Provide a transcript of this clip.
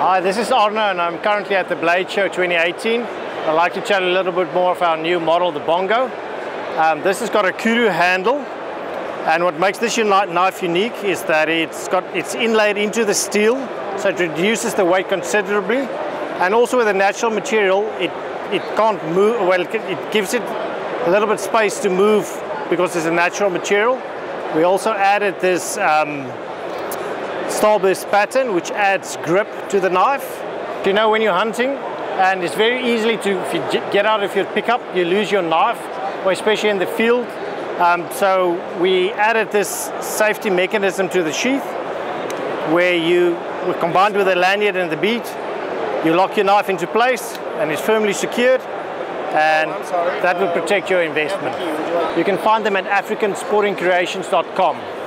Hi, this is Arno and I'm currently at the Blade Show 2018. I'd like to tell you a little bit more of our new model, the Bongo. Um, this has got a kudu handle and what makes this knife unique is that it's got it's inlaid into the steel so it reduces the weight considerably and also with a natural material it it can't move well it gives it a little bit space to move because it's a natural material we also added this um, starburst pattern which adds grip to the knife you know when you're hunting and it's very easily to if you get out of your pickup you lose your knife or especially in the field um, so we added this safety mechanism to the sheath where you combined with the lanyard and the bead you lock your knife into place and it's firmly secured and that will protect your investment. You can find them at africansportingcreations.com.